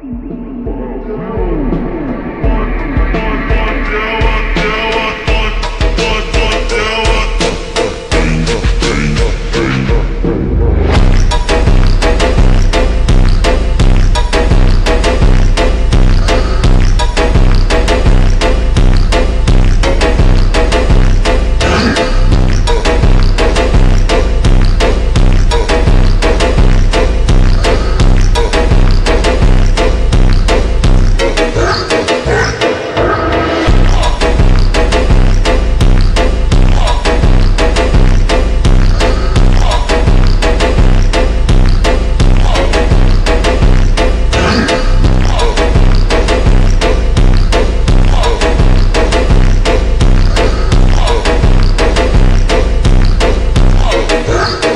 Oh, Yeah.